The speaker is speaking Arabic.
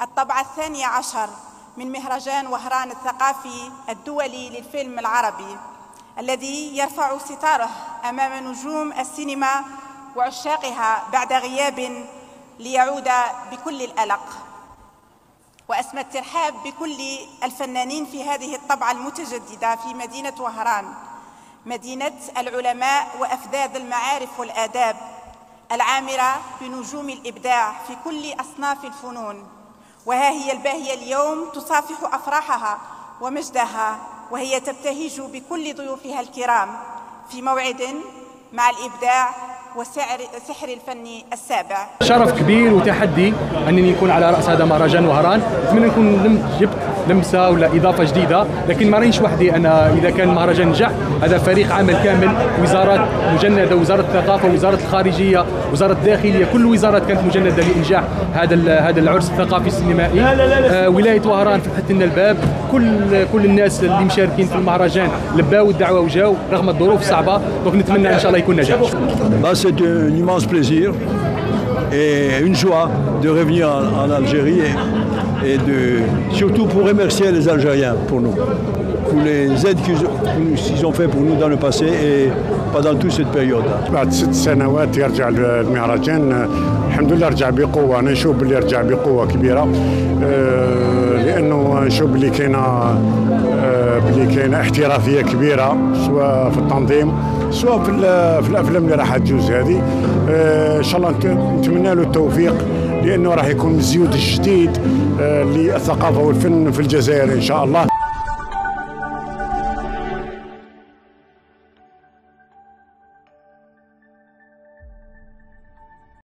الطبعة الثانية عشر من مهرجان وهران الثقافي الدولي للفيلم العربي الذي يرفع ستاره أمام نجوم السينما وعشاقها بعد غياب ليعود بكل الألق. وأسمى الترحاب بكل الفنانين في هذه الطبعة المتجددة في مدينة وهران مدينة العلماء وأفذاذ المعارف والآداب العامرة بنجوم الإبداع في كل أصناف الفنون. وها هي الباهية اليوم تصافح أفراحها ومجدها وهي تبتهج بكل ضيوفها الكرام في موعد مع الإبداع وسعر سحر الفن السابع. شرف كبير وتحدي أنني نكون على رأس هذا مهرجان وهران. أتمنى نكون جبت لمسة ولا إضافة جديدة. لكن ما رانيش وحدي أنا إذا كان المهرجان نجح هذا فريق عمل كامل. وزارات مجندة وزارة الثقافة وزارة الخارجية وزارة الداخلية كل الوزارات كانت مجندة لإنجاح هذا هذا العرس الثقافي السينمائي. آه ولاية وهران فتحت لنا الباب. كل كل الناس اللي مشاركين في المهرجان لباو الدعوه وجاو رغم الظروف الصعبه دونك نتمنى إن شاء الله يكون نجاح c'est un immense plaisir. et une joie de revenir en, Algérie et, de, surtout pour remercier les Algériens pour nous, pour les aides qu'ils ont fait pour nous dans le passé et pendant toute cette période. بعد ست سنوات يرجع المهرجان الحمد لله رجع بقوة أنا نشوف اللي رجع بقوة كبيرة لأنه نشوف اللي كاينة باللي كاينة احترافية كبيرة سواء في التنظيم سواء في, في الأفلام اللي راح تجوز هذه. إن شاء الله نتمنى له التوفيق لأنه راح يكون مزيود جديد للثقافة والفن في الجزائر إن شاء الله.